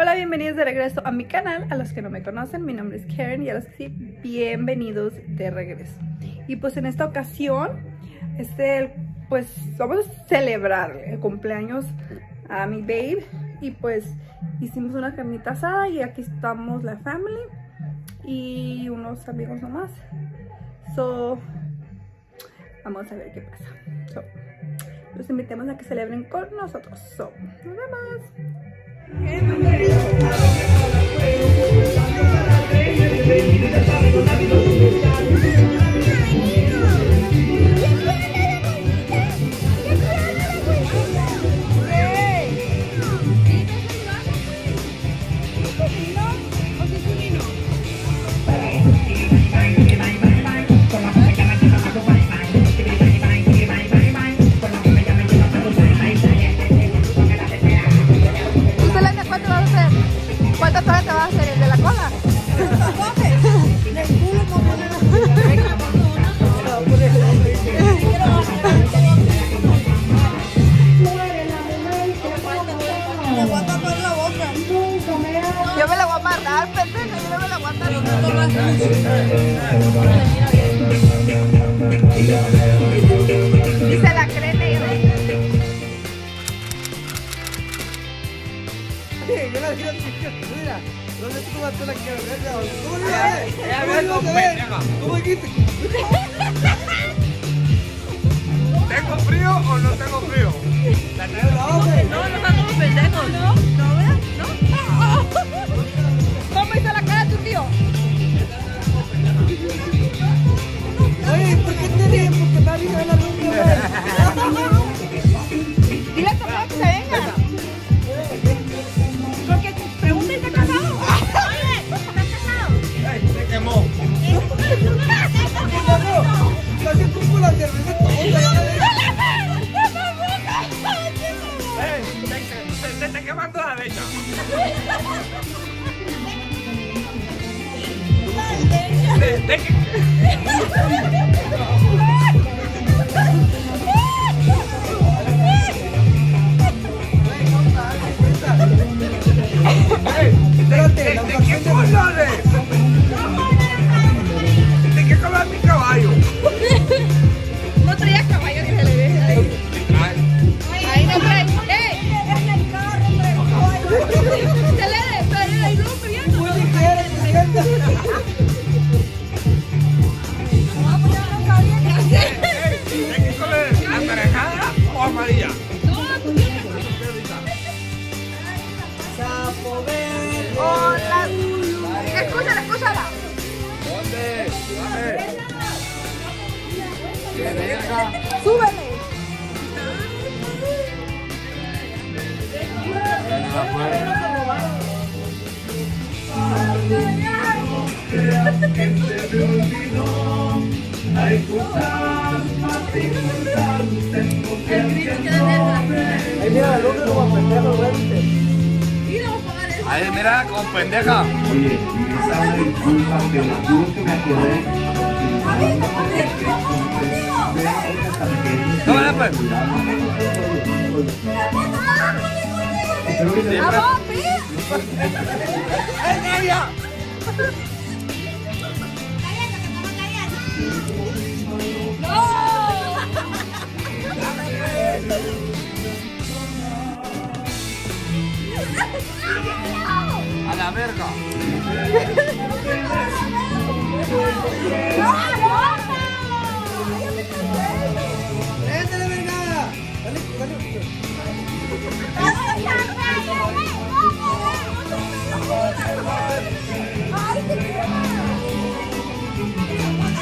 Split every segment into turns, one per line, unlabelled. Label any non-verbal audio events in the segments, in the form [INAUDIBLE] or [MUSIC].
Hola, bienvenidos de regreso a mi canal. A los que no me conocen, mi nombre es Karen y a los que sí, bienvenidos de regreso. Y pues en esta ocasión, este, pues vamos a celebrar el cumpleaños a mi babe. Y pues hicimos una carnita asada y aquí estamos la family y unos amigos nomás. So, vamos a ver qué pasa. So, los invitamos a que celebren con nosotros. So, nos vemos.
¿Tú Y se la
la mira, ¿dónde tú vas a la ¿Cómo.
¿Tengo frío o no tengo frío?
No, no pendejos. No, no, ¿verdad? No.
Me avisa la rubia. [LAUGHS]
De- deje- [LAUGHS]
Ahí
mira la luz como güey.
Ay, mira, con pendeja.
Oye, me disculpa, te lo juro que me acordé.
No, no, pues. ¡Eh! A la verga. [LAUGHS]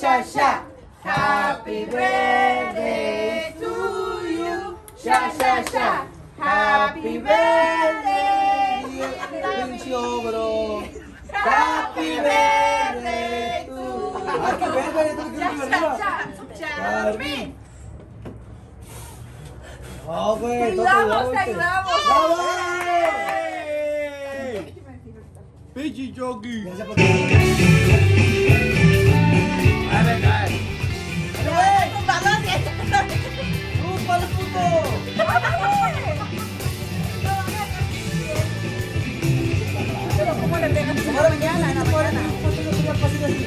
sha, sha.
Happy birthday to you. Sha, sha, sha. Happy birthday.
Pinche ogro.
Happy birthday to
you. Happy birthday to you.
Charmin.
¡Ah, güey! Vamos,
bailamos! ¡Bravo!
¡Pinche
jockey!
¡Bravo!
Pinche Chucky.
Gracias por ¡Chúpale, puto!
¿Cómo le pegas?
Ahora mañana, en la mañana. ¿Cuánto fácil así?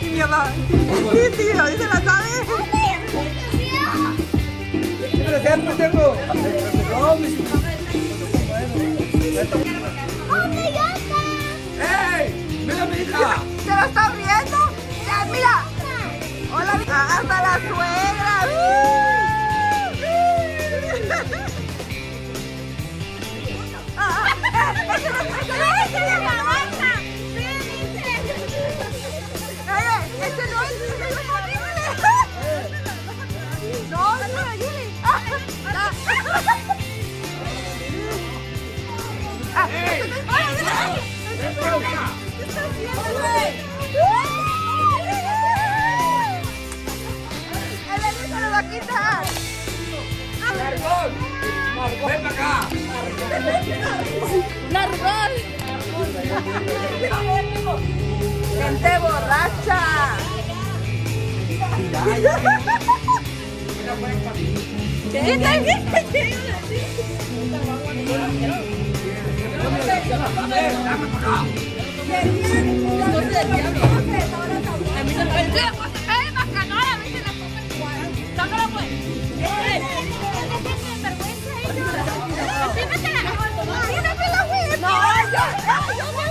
Y mi mamá. Sí, tío, dice la sabe.
Pero siempre tengo. No, mis
¡Ey! ¡Mira, mi hija!
¿Se lo está abriendo? Ya, mira. Hola, Ah, hasta la
¡Ven para acá!
¡Nargol! ¡Gente borracha! ¿Qué tal? ¿Qué No, yo, yo soy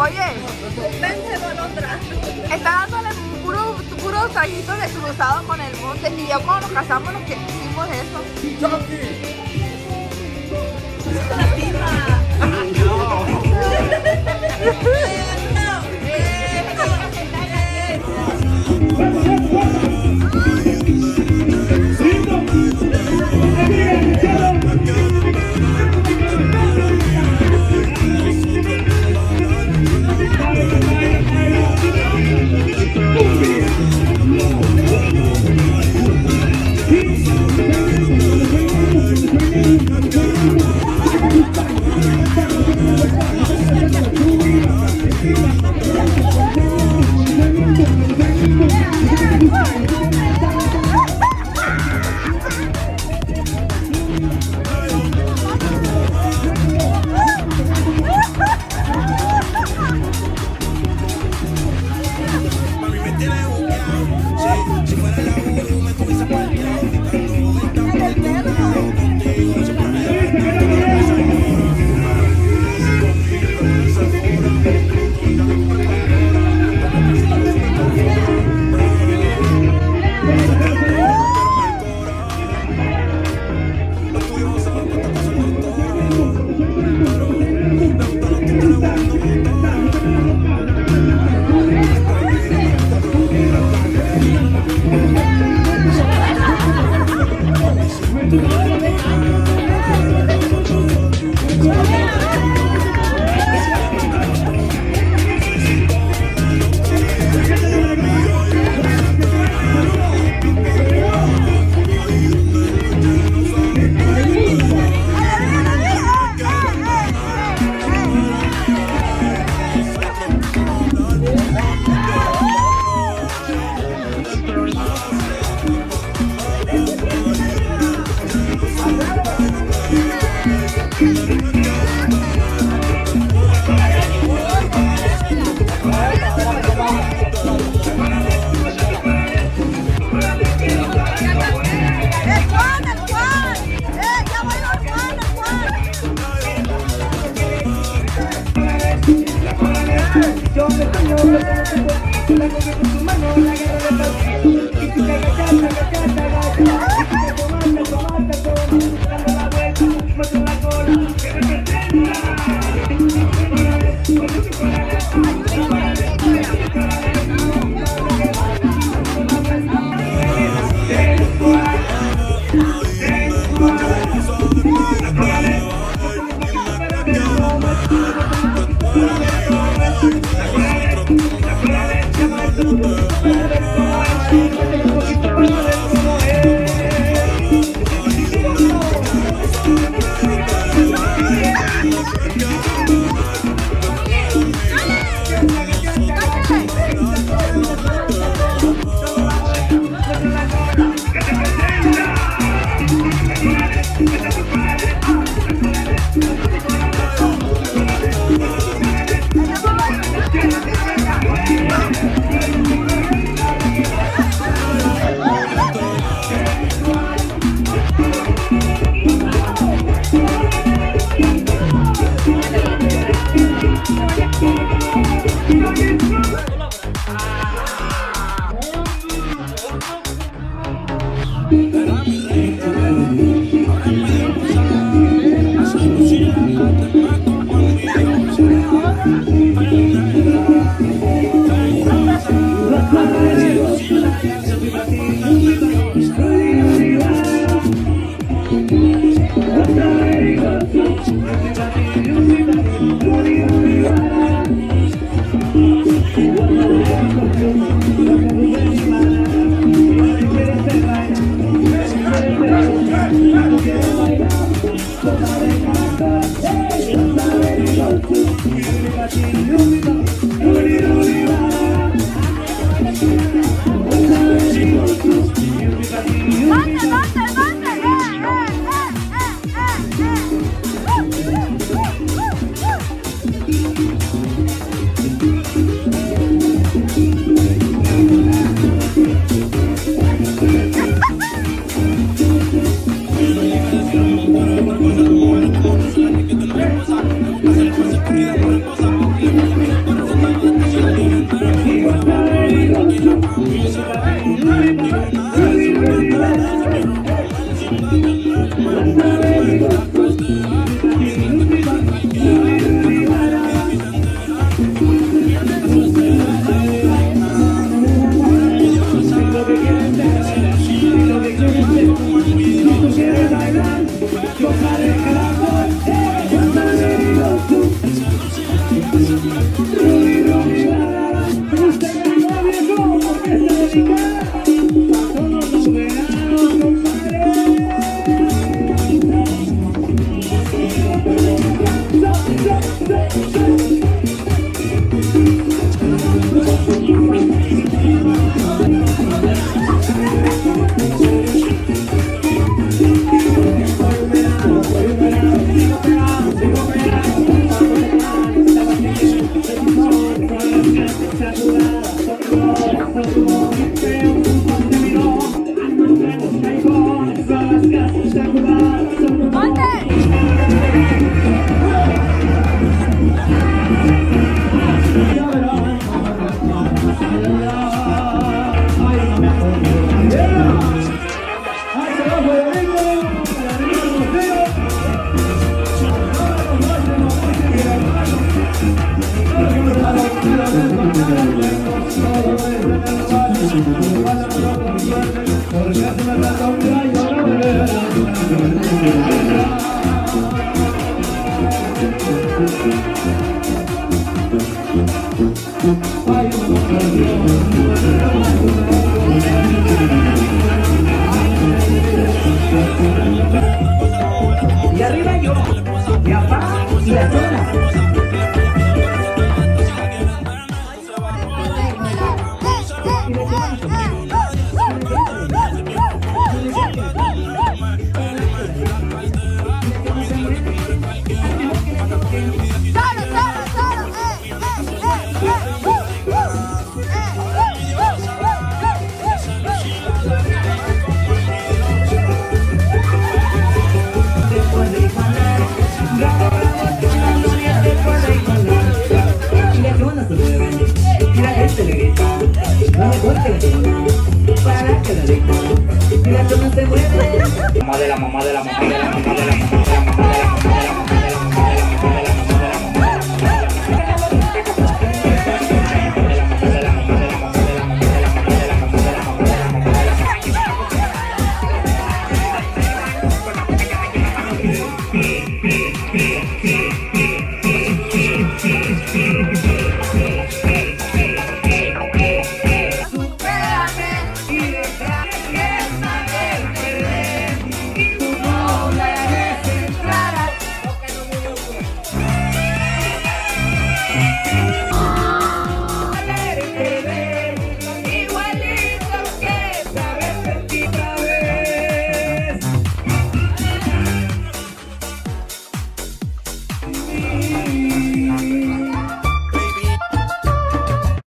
Oye, vente con otra. Está dándole puro
puro traguito de cruzado con el monte. Y yo cuando nos casamos nos que hicimos eso. [LAUGHS]
You. Y la. de la mamá de la mamá.